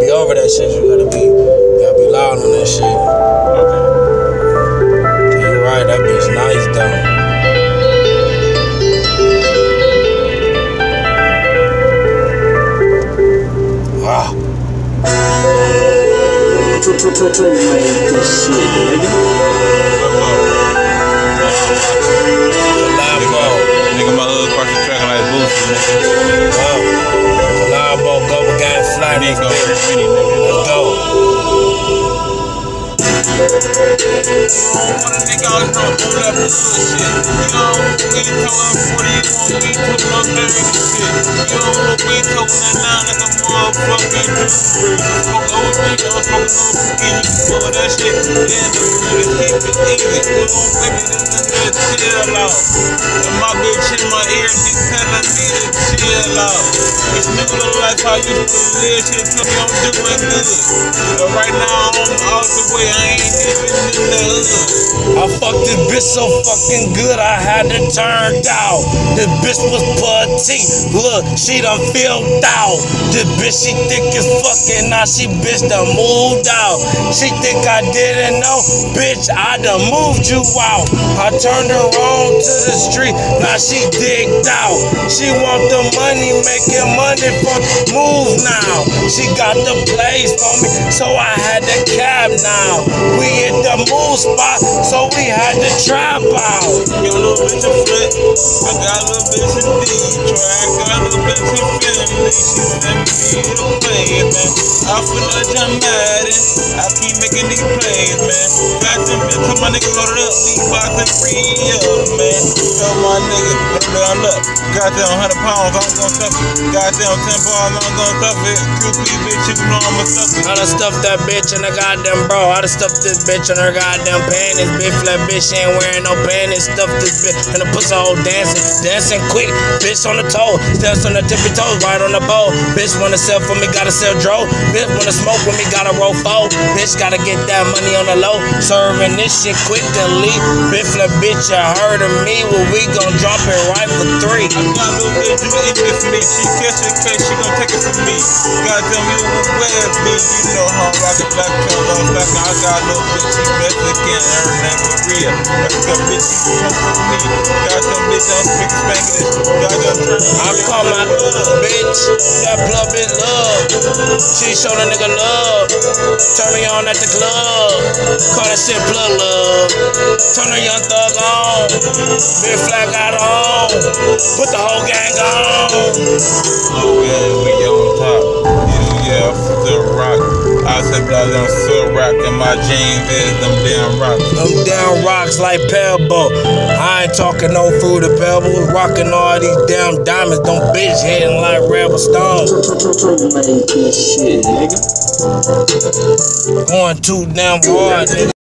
be over that shit. You gotta be, you gotta be loud on that shit. Okay. You're right. That bitch nice though. Wow. This shit, nigga. Lambo. Nigga, my hood across the track like Boosie, nigga. Let's go nigga. go. want a nigga out here on that bullshit. You know, told him 40, you want me to no dirty shit. You don't want that nine like a motherfucking dude. Smoke OG, I'm smoking on skin, you that shit. Then the niggas keep it easy. You don't baby, this nigga chill out. And my bitch in my ear, she telling me to chill out. It's new to life, used to live, tell me I'm doing good. But right now, I'm out the way, I ain't even in the hood. I fucked this bitch so fucking good, I had to turn down. This bitch was petite. Look, she done filled out. This bitch, she thick as fucking. Now she bitch done moved out. She think I didn't know. Bitch, I done moved you out. I turned her on to the street. Now she digged out. She want the money, making money for move now. She got the place for me, so I had the cab now. We in the move spot, had to trap out. Got a little bitch of flip. I got a little bitch of Detroit. I got a little bitch of Philly. She sent me to play, man. I feel like I'm mad. I keep making these plays, man. Got them bitch, tell my nigga load it up. We to free up, man. Tell my nigga, load it down up. Goddamn 100 pounds, I'm gonna stuff it. Goddamn 10 pounds, I'm gonna stuff it. QP bitch, you know I'ma stuff it. I done stuffed that bitch in the goddamn bro. I done stuffed this bitch in her goddamn panties. Bitch, flat bitch, she ain't wearing no panties. Stuffed this bitch in the pussy hole dancing. Dancing quick. Bitch on the toe. Steps on the tippy toes, right on the bowl. Bitch wanna sell for me, gotta sell dro. Bitch wanna smoke with me, gotta roll four. Bitch gotta get that money on the low. Serving this shit quickly. Bitch, flat bitch, you heard of me. Well, we gon' drop it right for three. I got a little bitch, you eat this meat. She catch it, cause she gon' take it from me. Goddamn, you will wear me. You know how I'm rockin' black pill, I'm stacking. I got a little bitch, she Mexican, her name Maria. I got bitch, she come from me. Goddamn bitch, I'm speak Spanglish. Goddamn turn. I call my bitch, that plug bitch love. She show the nigga love. Turn me on at the club. Call that shit plug love. Turn the young thug on. Big flag got on. Put the whole gang on. Oh, yeah, we on top. Yeah, yeah, still rock. I said, but I'm still rockin' my jeans is them damn rocks. Them down rocks like pebble. I ain't talking no food or pebbles. Rocking all these damn diamonds. Them bitch hitting like rebel stones. This shit, nigga. Going too damn hard, nigga.